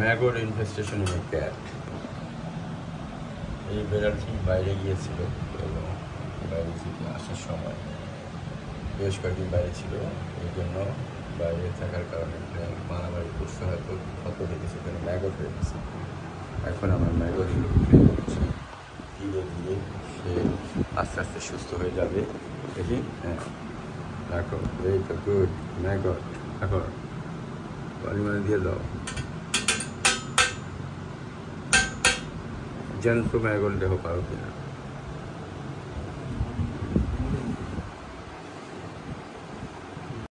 ম্যাগোর ইনভেস্টেশন in cat এই বেড়ালটি বাইরে গিয়েছিল এবং বাইরে থেকে আসার সময় বেশ কয়েকদিন বাইরে ছিল। এই জন্য বাইরে থাকার কারণে মারামারি করতে হয়তো ক্ষত দেখেছে এখানে ম্যাগো হয়ে গেছে এখন আমার ম্যাগট ক্লিন করছি ধীরে ধীরে সে আস্তে আস্তে সুস্থ হয়ে যাবে। দেখি হ্যাঁ রাখো এই তো গুড ম্যাগট রাখো পরিমাণে দিয়ে দাও। জন্তু ম্যাগট দেহ পারো কিনা